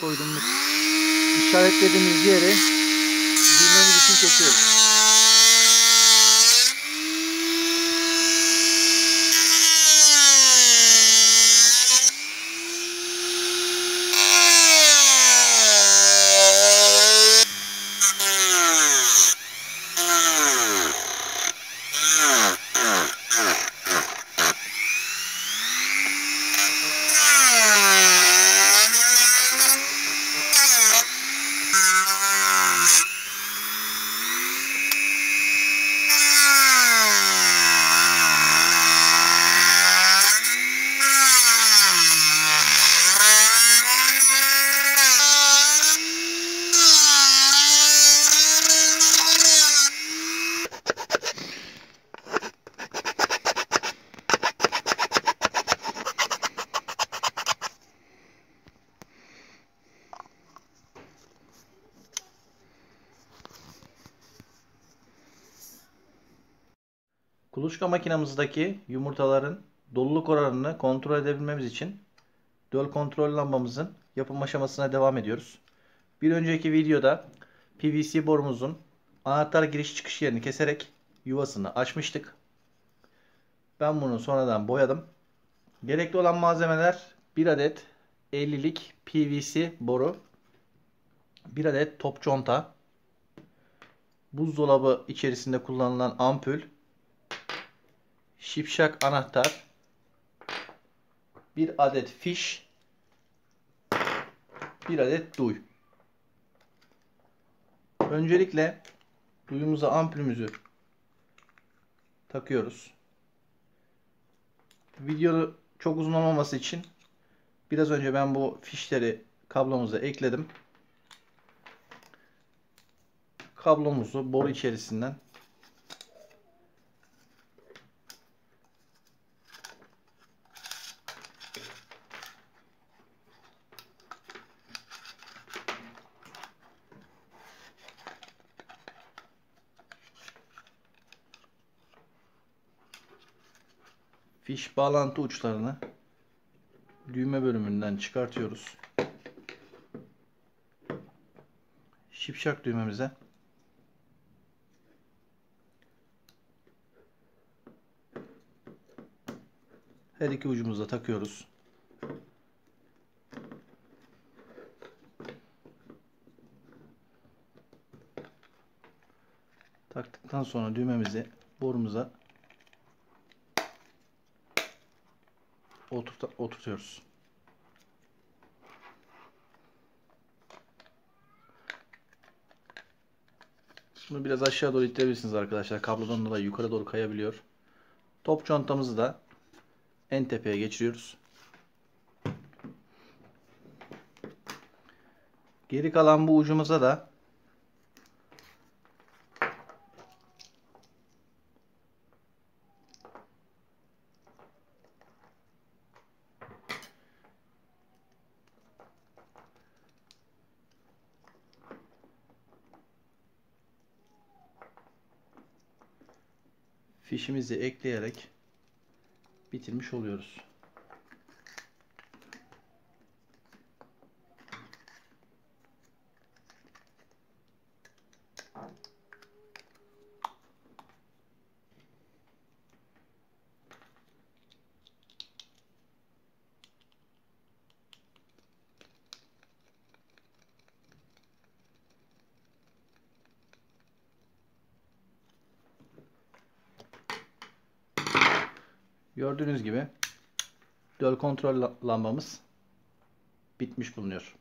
koyduğumuz işaretlediğimiz yeri düğmemiz için kesiyoruz. Kuluçka makinamızdaki yumurtaların doluluk oranını kontrol edebilmemiz için döl kontrol lambamızın yapım aşamasına devam ediyoruz. Bir önceki videoda PVC borumuzun anahtar giriş çıkış yerini keserek yuvasını açmıştık. Ben bunu sonradan boyadım. Gerekli olan malzemeler 1 adet 50'lik PVC boru, 1 adet top conta, buzdolabı içerisinde kullanılan ampul, şipşak anahtar, bir adet fiş, bir adet duy. Öncelikle duyumuza ampulümüzü takıyoruz. Video çok uzun olmaması için biraz önce ben bu fişleri kablomuza ekledim. Kablomuzu boru içerisinden fiş bağlantı uçlarını düğme bölümünden çıkartıyoruz. Şipşak düğmemize her iki ucumuzda takıyoruz. Taktıktan sonra düğmemizi borumuza oturt oturtuyoruz. Bunu biraz aşağı doğru ittirebilirsiniz arkadaşlar. Kablodan dolayı yukarı doğru kayabiliyor. Top çantamızı da en tepeye geçiriyoruz. Geri kalan bu ucumuza da fişimizi ekleyerek bitirmiş oluyoruz. Gördüğünüz gibi döl kontrol lambamız bitmiş bulunuyor.